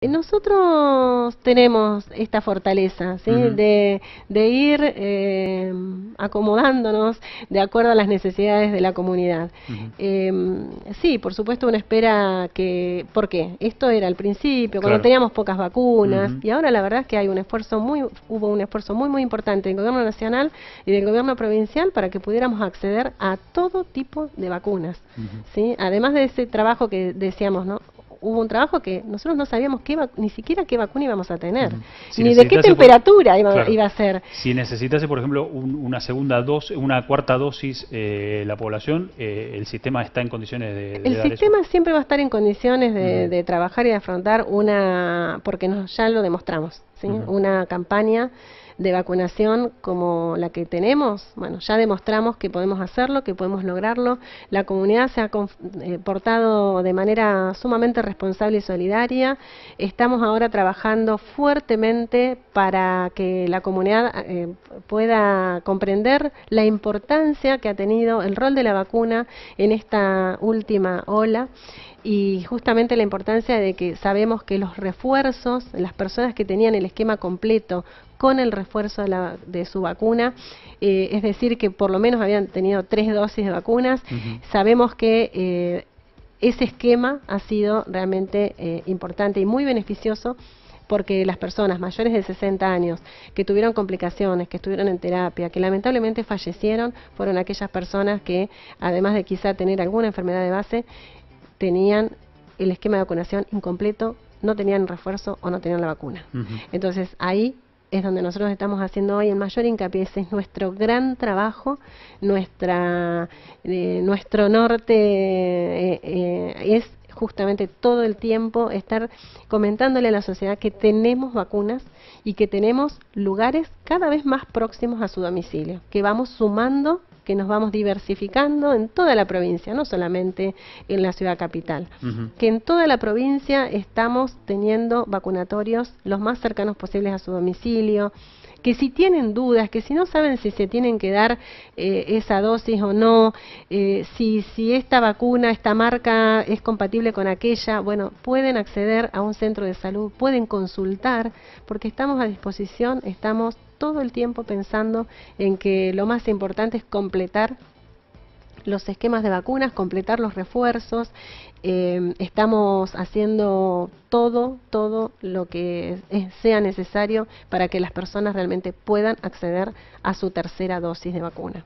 Nosotros tenemos esta fortaleza, ¿sí? de, ir eh, acomodándonos de acuerdo a las necesidades de la comunidad. Em, sí, por supuesto uno espera que, ¿por qué? Esto era al principio, cuando teníamos pocas vacunas, y ahora la verdad es que hay un esfuerzo muy, hubo un esfuerzo muy muy importante del gobierno nacional y del gobierno provincial para que pudiéramos acceder a todo tipo de vacunas. ¿sí? Además de ese trabajo que decíamos, ¿no? Hubo un trabajo que nosotros no sabíamos qué ni siquiera qué vacuna íbamos a tener, ni de qué temperatura iba, a ser. Si necesitase, por ejemplo, una segunda dosis, una cuarta dosis eh, la población, eh, el sistema está en condiciones de, El sistema siempre va a estar en condiciones de, trabajar y de afrontar una, porque nos, ya lo demostramos, ¿sí? una campaña de vacunación como la que tenemos, bueno, ya demostramos que podemos hacerlo, que podemos lograrlo. La comunidad se ha eh, portado de manera sumamente responsable y solidaria. Estamos ahora trabajando fuertemente para que la comunidad eh, pueda comprender la importancia que ha tenido el rol de la vacuna en esta última ola y justamente la importancia de que sabemos que los refuerzos, las personas que tenían el esquema completo con el refuerzo de, su vacuna, eh, es decir, que por lo menos habían tenido tres dosis de vacunas, sabemos que eh, ese esquema ha sido realmente eh, importante y muy beneficioso porque las personas mayores de 60 años que tuvieron complicaciones, que estuvieron en terapia, que lamentablemente fallecieron, fueron aquellas personas que, además de quizá tener alguna enfermedad de base, tenían el esquema de vacunación incompleto, no tenían refuerzo o no tenían la vacuna. Entonces ahí es donde nosotros estamos haciendo hoy el mayor hincapié, ese es nuestro gran trabajo, nuestra, eh, nuestro norte eh, eh, es justamente todo el tiempo estar comentándole a la sociedad que tenemos vacunas y que tenemos lugares cada vez más próximos a su domicilio, que vamos sumando que nos vamos diversificando en toda la provincia, no solamente en la ciudad capital, que en toda la provincia estamos teniendo vacunatorios los más cercanos posibles a su domicilio, que si tienen dudas, que si no saben si se tienen que dar eh, esa dosis o no, eh, si, si esta vacuna, esta marca es compatible con aquella, bueno, pueden acceder a un centro de salud, pueden consultar, porque estamos a disposición, estamos todo el tiempo pensando en que lo más importante es completar los esquemas de vacunas, completar los refuerzos. Eh, estamos haciendo todo, todo lo que sea necesario para que las personas realmente puedan acceder a su tercera dosis de vacuna.